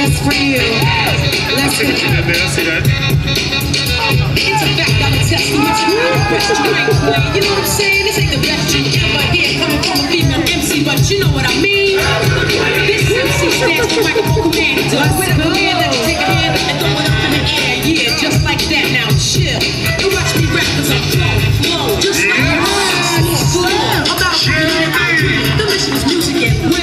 just for you. Let's go. See that, man? I see that. It's a fact, I'm a testament to the best you ain't play. You know what I'm saying? This ain't the best you ever hear coming from a female MC, but you know what I mean. This MC stands for microphone command. With a command that you take a hand and throw it up in the air. Yeah, just like that. Now chill. You watch me rap 'cause I'm flow, flow, just like that. Flow. I'm not a The mission is music and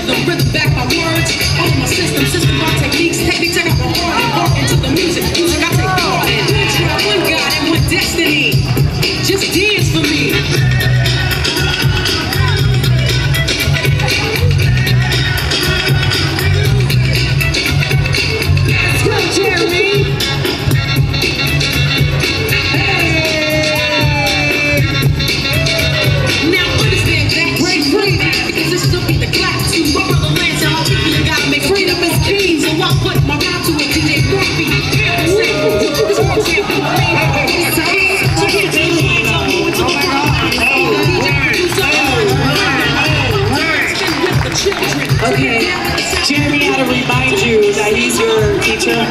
Okay, Jeremy had to remind you that he's your teacher.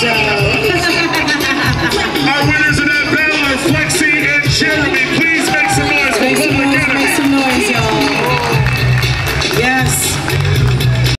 So